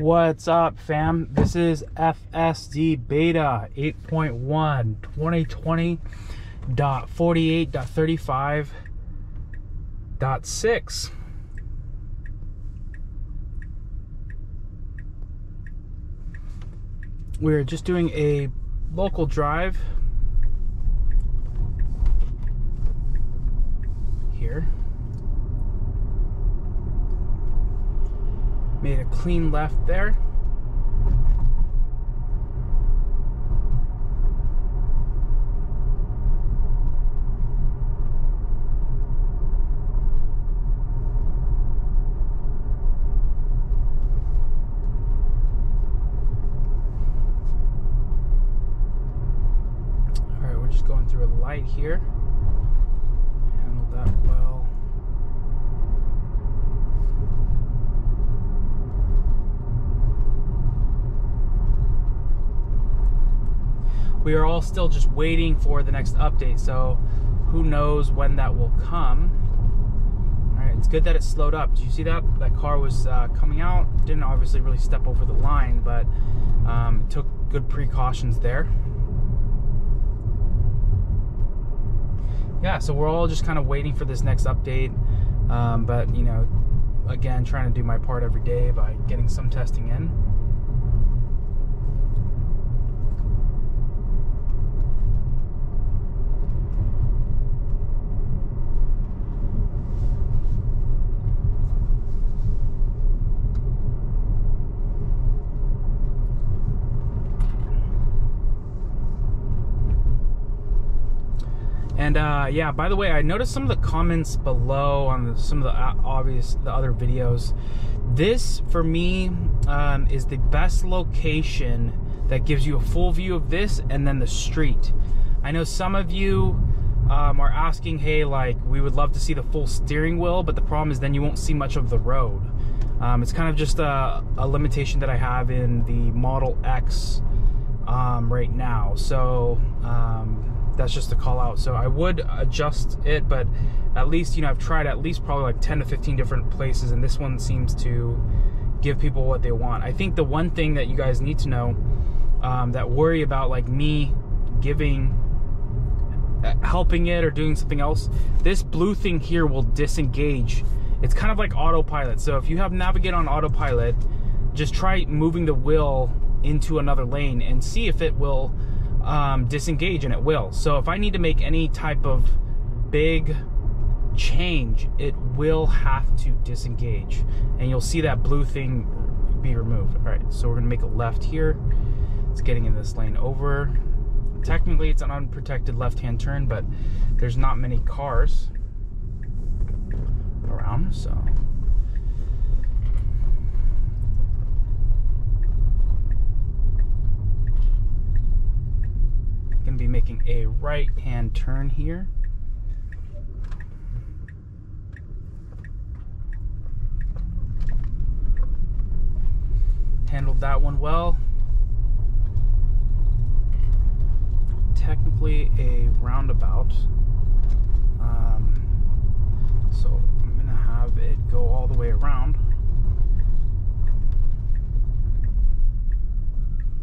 What's up, fam? This is FSD Beta 8.1 2020.48.35.6. We're just doing a local drive here. Made a clean left there. All right, we're just going through a light here. We are all still just waiting for the next update. So who knows when that will come. All right, it's good that it slowed up. Did you see that? That car was uh, coming out. Didn't obviously really step over the line, but um, took good precautions there. Yeah, so we're all just kind of waiting for this next update. Um, but, you know, again, trying to do my part every day by getting some testing in. Uh, yeah, by the way, I noticed some of the comments below on the, some of the uh, obvious the other videos. This for me um, is the best location that gives you a full view of this and then the street. I know some of you um, are asking, hey, like we would love to see the full steering wheel, but the problem is then you won't see much of the road. Um, it's kind of just a, a, limitation that I have in the Model X um, right now. So um, that's just a call out. So I would adjust it, but at least, you know, I've tried at least probably like 10 to 15 different places, and this one seems to give people what they want. I think the one thing that you guys need to know um, that worry about like me giving uh, helping it or doing something else this blue thing here will disengage it's kind of like autopilot so if you have navigate on autopilot just try moving the wheel into another lane and see if it will um, disengage and it will. So if I need to make any type of big change, it will have to disengage. And you'll see that blue thing be removed. All right, so we're gonna make a left here. It's getting in this lane over. Technically, it's an unprotected left-hand turn, but there's not many cars around, so be making a right hand turn here. Handled that one well. Technically a roundabout. Um, so I'm going to have it go all the way around.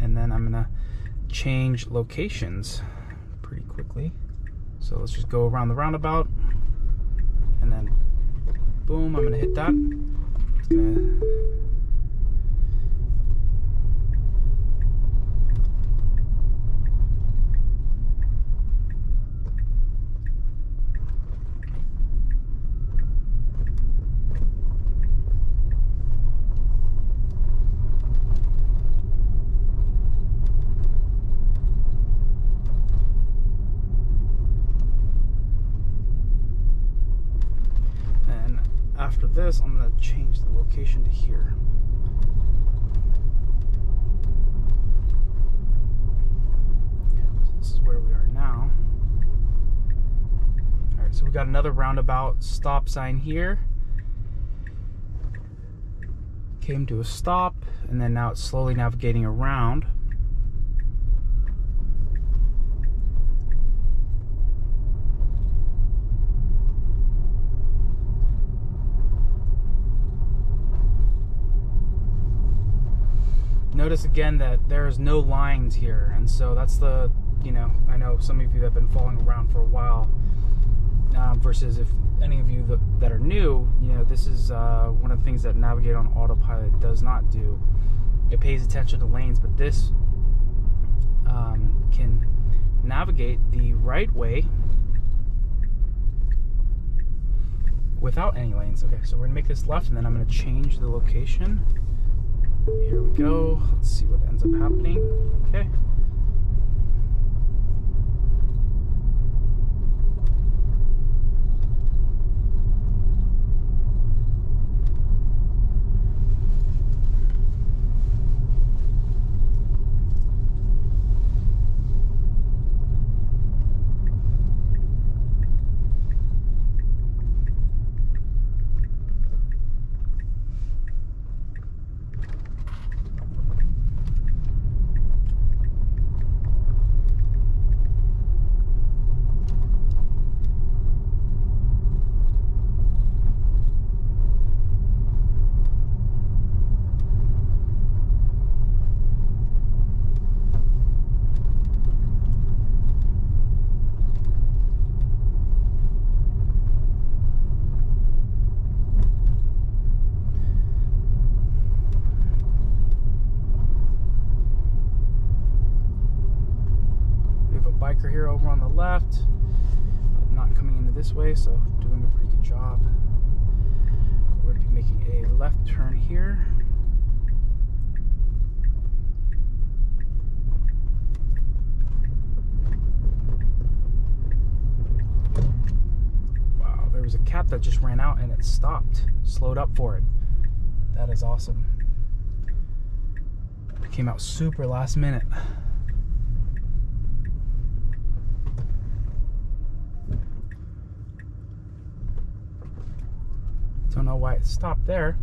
And then I'm going to change locations pretty quickly. So let's just go around the roundabout and then boom, I'm gonna hit that. It's gonna after this, I'm going to change the location to here. So this is where we are now. All right, so we got another roundabout stop sign here. Came to a stop, and then now it's slowly navigating around. Notice again that there's no lines here, and so that's the you know I know some of you have been following around for a while. Um, versus if any of you that, that, are new, you know this is uh, one of the things that Navigate on Autopilot does not do. It pays attention to lanes, but this um, can navigate the right way without any lanes. Okay, so we're gonna make this left and then I'm gonna change the location. Here we go. Let's see what ends up happening. Okay. Biker here over on the left, but not coming into this way, so doing a pretty good job. We're going to be making a left turn here. Wow, there was a cat that just ran out and it stopped, slowed up for it. That is awesome. It came out super last minute. Don't know why it stopped there.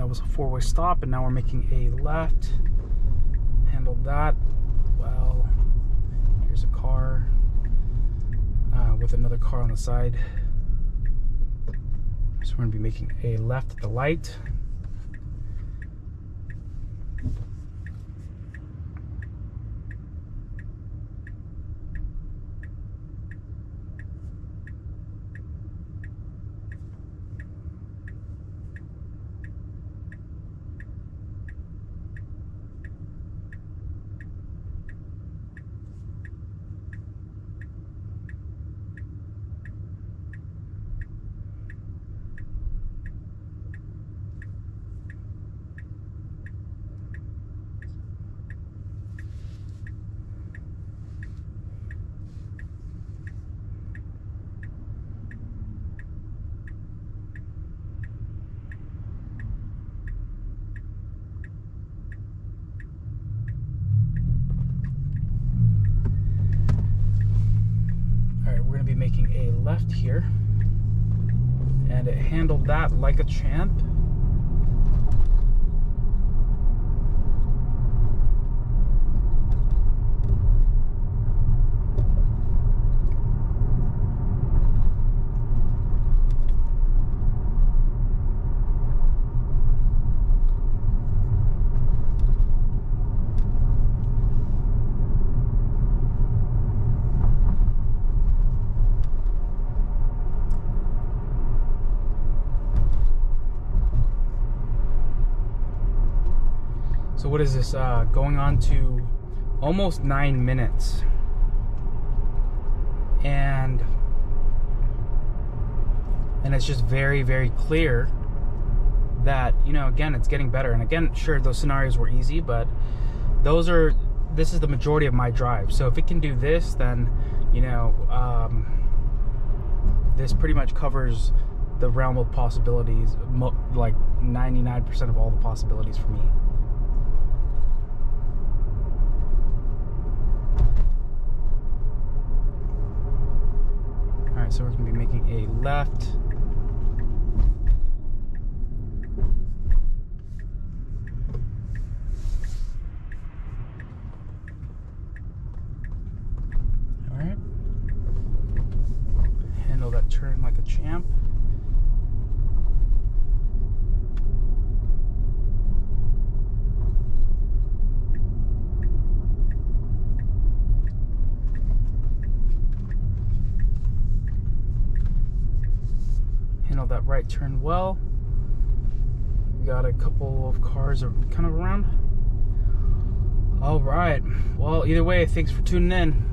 that was a four-way stop and now we're making a left. Handled that. Well here's a car uh, with another car on the side. So we're to be making a left at the light making a left here. And it handled that like a champ. What is this? Uh, going on to almost nine minutes. And and it's just very, very clear that, you know, again, it's getting better. And again, sure, those scenarios were easy, but those are this is the majority of my drive. So if it can do this, then, you know, um, this pretty much covers the realm of possibilities, like 99% of all the possibilities for me so we're going to be making a left. All right. Handle that turn like a champ. That right turn well. We got a couple of cars kind of around. All right. Well, either way, thanks for tuning in.